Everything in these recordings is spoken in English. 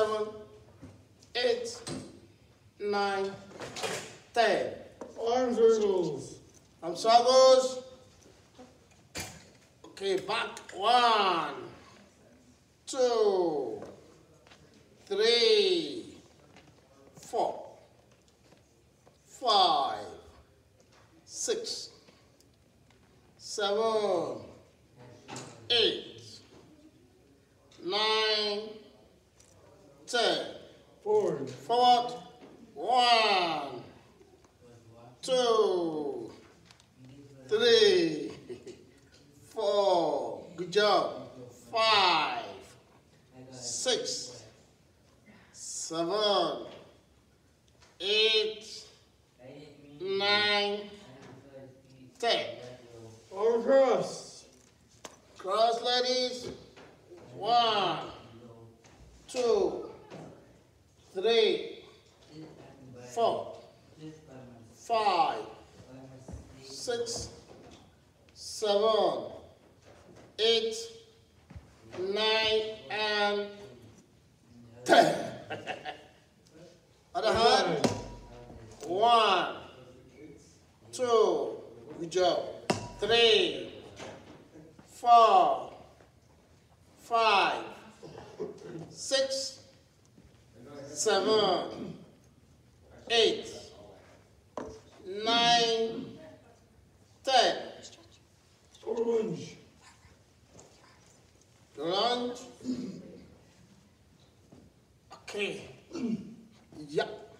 seven, eight, nine, ten. Arm circles. Arm circles. Okay, back. One, two, three, four, five, six, seven, eight, nine, ten. Forward. Forward. One, two, three, four. Good job. Five, six, seven, eight, nine, ten. Arm across. Cross, ladies. One, two, three, four, five, six, seven, eight, nine, and ten. Other hand. One, two, good job. Three, four, five, six, seven, eight, nine, ten. Orange. lunge. Okay. Mm. Yep.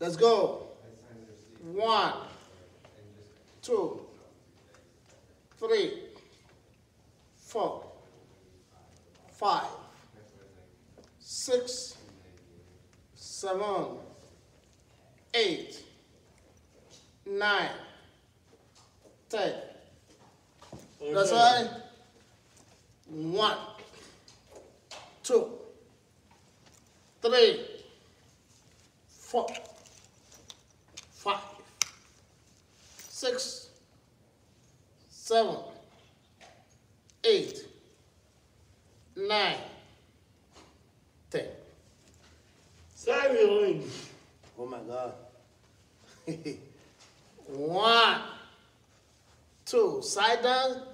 Let's go. One, two, three, four, five, six, seven, eight, nine, ten. That's right. One, two, three, four, five, six, seven, eight, nine, ten. Side wheel. Oh my God. One, two, side down,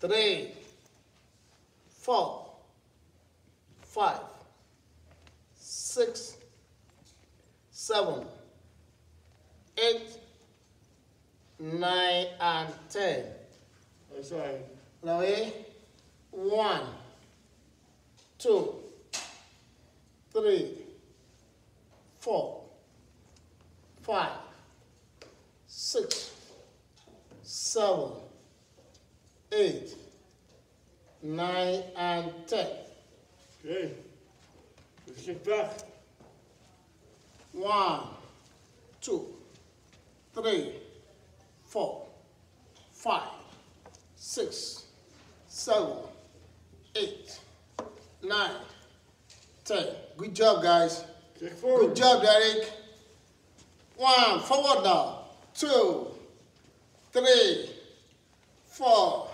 three, four, five, six, seven, eight, nine, and ten. Side. Now, eh? One, two, three, four, five, six, seven, eight, nine, and ten. Okay. Let's kick back. One, two, three, four, five, six, seven, eight, nine, ten. Good job, guys. Good job, Derek. One, forward now. Two, three, four,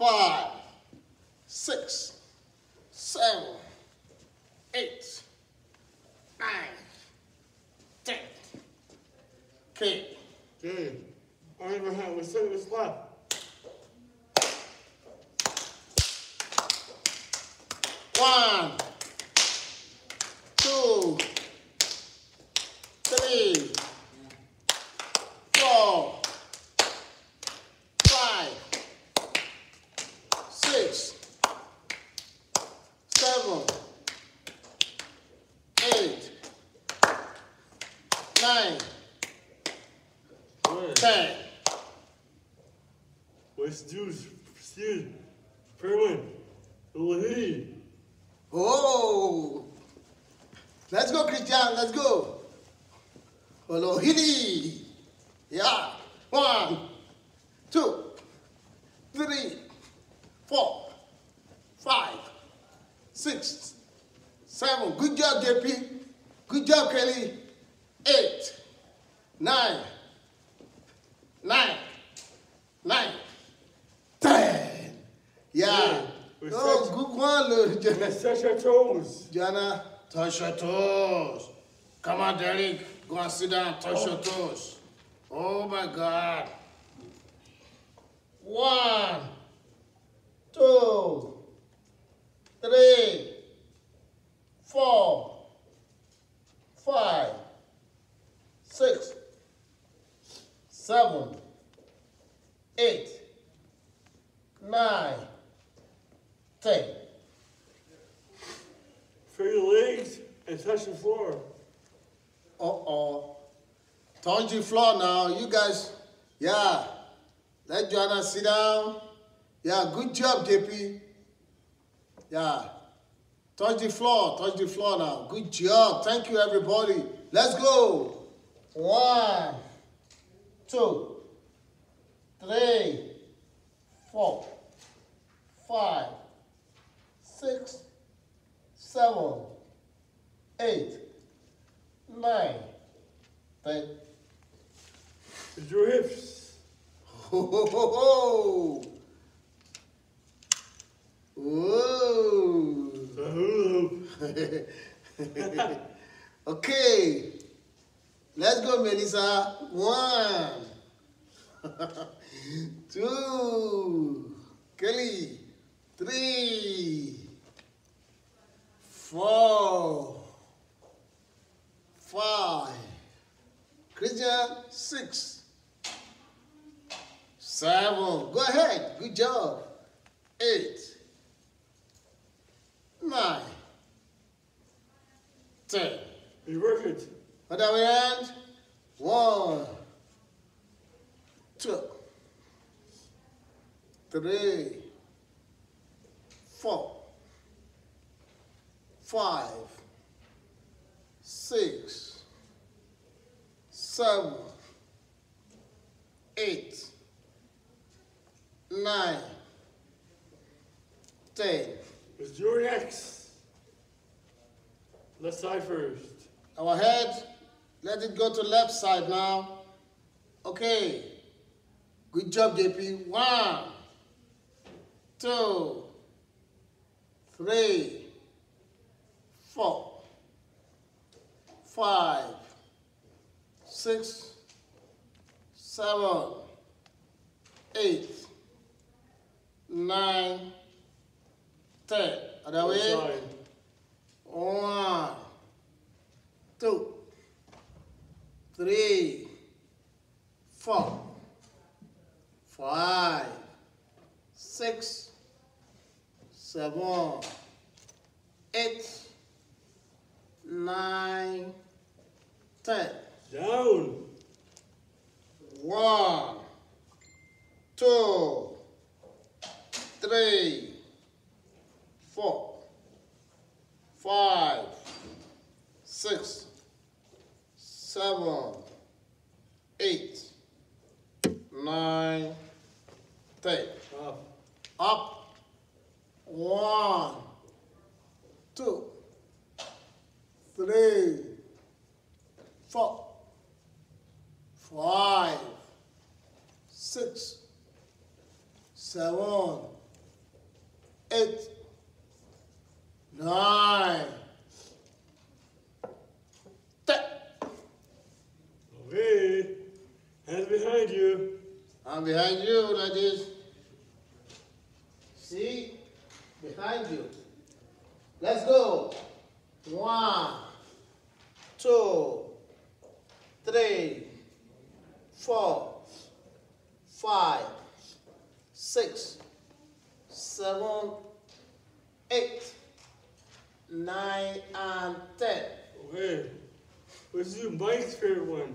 five, six, seven, eight, nine, ten. Okay. Okay. Arm behind. Let's set this lap. One, two, three, four, five, six, seven, eight, nine, One. ten. Let's do steer. Fair one. Little hitty. Oh, let's go, Christian. Let's go. Hello, Hilly. Yeah. One, two, three, four, five, six, Seven. Good job, JP. Good job, Kelly. Eight. Nine. Nine. Nine. Ten. Yeah. Yeah, Oh, good one. Let's touch our toes. Jana, touch your toes. Come on, Derek. Go and sit down. Touch your toes. Oh my God. One, two, three, four, five, six, seven, eight, nine, ten. Feel your legs and touch the floor. Uh-oh. Touch the floor now. You guys, yeah. Let Joanna sit down. Yeah, good job, JP. Yeah. Touch the floor. Touch the floor now. Good job. Thank you, everybody. Let's go. One, two, three, four, five, six, seven, eight, nine, ten. With your hips. Ho, ho, ho, ho. Whoa. Okay. Let's go, Melissa. One. Two. Kelly. Three. Four. Five. Christian. Six. Seven. Go ahead. Good job. Eight. Nine. Ten. You work it. Other way hand. One, two, three, four, five, six, seven, eight, nine, ten. With your next. Left side first. Our head, let it go to left side now. Okay. Good job, JP. One, two, three, four, five, six, seven, eight, nine, ten. Other way. One, two, three, four, five, six, seven, eight, nine, ten. Down. One, two, three, four, five, six, seven, eight, nine, ten. Up. Up. One, two, three, four, five, six, seven, eight, nine, ten. Okay. Hands behind you. I'm behind you this. See? Behind you. Let's go. One, two, three, four, five, six, seven, eight, nine, and ten. Okay. Let's do Mike's favorite one.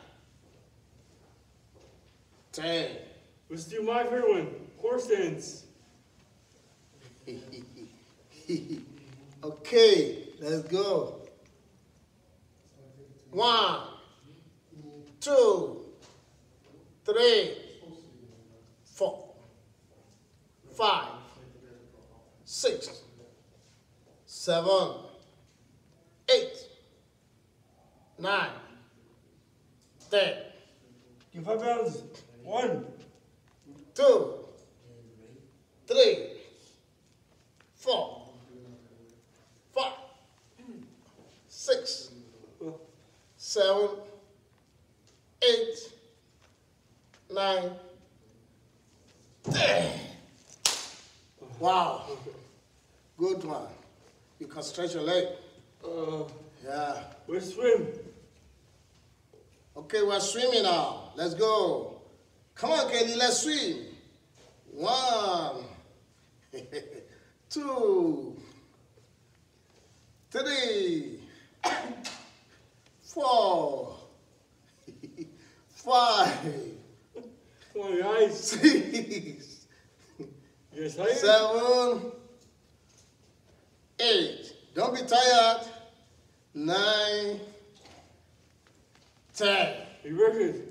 ten. Let's do my favorite one. Horse dance. okay, let's go. One, two, three, four, five, six, seven, eight, nine, ten, Give five pounds. One. two, three, four, five, six, seven, eight, nine, ten. Wow. Good one. You can stretch your leg. Uh, Yeah. let's swim. Okay, we're swimming now. Let's go. Come on, Kelly, let's swim. One, two, three, four, five, Come on, guys. six, You guys tired? seven, eight. Don't be tired. Nine, ten. You record.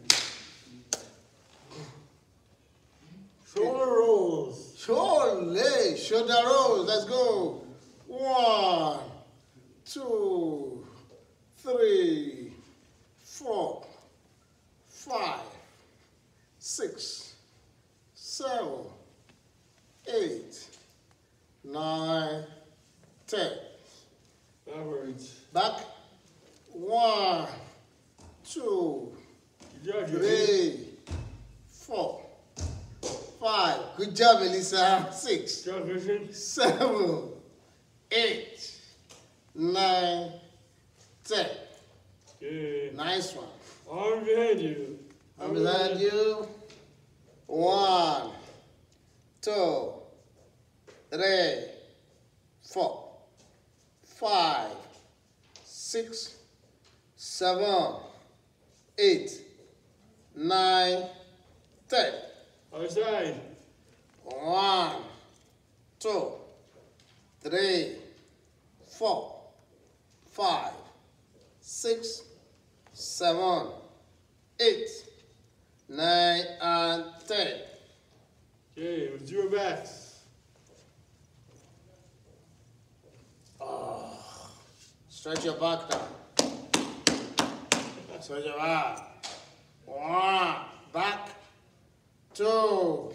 Shoulder rolls. Shoulder, shoulder rolls. Let's go. One, two, three, four, five, six, seven, eight, nine, ten. Backwards. Back. One, two, three, four, five. Good job, Melissa. Six. Good job, Christian. seven, eight, nine, ten. Good. Nice one. Arm behind you. I'm behind you. One, two, three, four, five, six, seven, eight, nine, ten. Other side. One, two, three, four, five, six, seven, eight, nine, and ten. Okay, let's do our backs. Ah, stretch your back now. Stretch your back. One, back, two,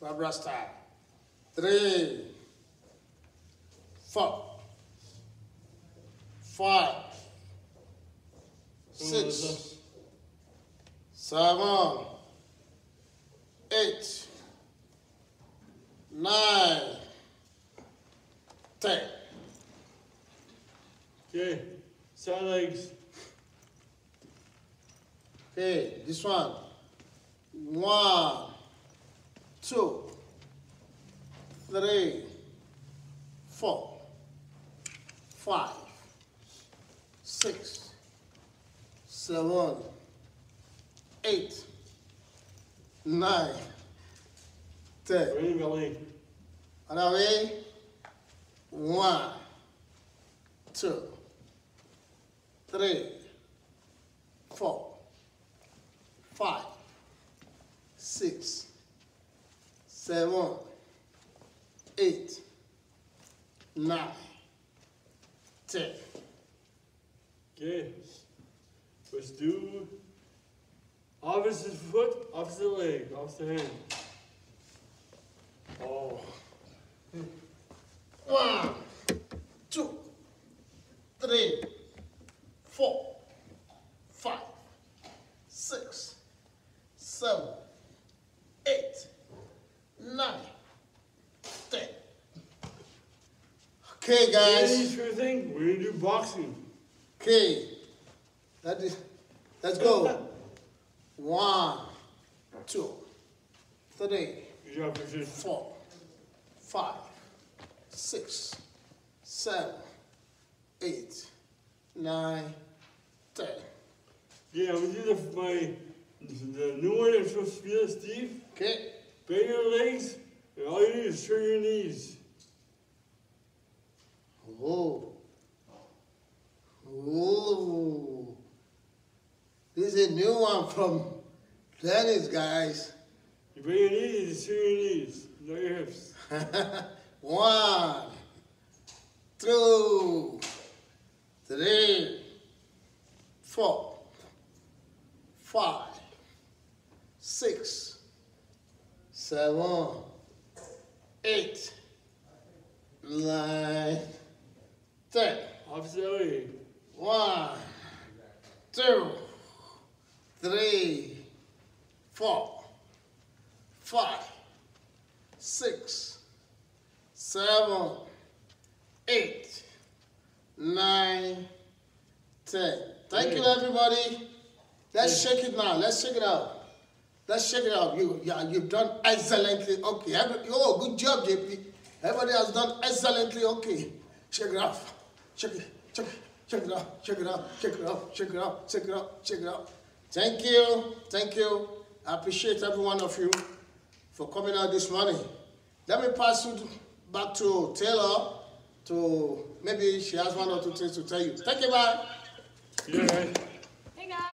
Barbara style. Three, four, five, six, seven, eight, nine, ten. Okay, side legs. Okay, this one. One, two, three, four, five, six, seven, eight, nine, ten. Running belly. Other way. One, two, three, four, five, six, seven, eight, nine, ten. Okay. Let's do opposite foot, opposite leg, opposite hand. Oh. One, two, three, Okay, guys. Thing, we're gonna do boxing. Okay. That is, let's go. One, two, three, Good job, Patricia. four, five, six, seven, eight, nine, ten. Yeah, I'm gonna do the, my, the new one I'm supposed to be Steve. Okay. Bend your legs, and all you do is turn your knees. Oh. Oh. This is a new one from Dennis, guys. You bend your knees, your knees, not your hips. One, two, three, four, five, six, seven, eight, nine, ten. Opposite way. One, two, three, four, five, six, seven, eight, nine, ten. Thank you, everybody. Let's shake it now. Let's shake it out. Let's shake it out. You, yeah, you've done excellently. Okay. Every, oh, good job, JP. Everybody has done excellently. Okay. Shake it off. Shake it. Shake it. Shake it out. Shake it out. Shake it out. Shake it out. Shake it out. Shake it out. Thank you. Thank you. I appreciate every one of you for coming out this morning. Let me pass you back to Taylor to maybe she has one or two things to tell you. Thank you, bye. You all right?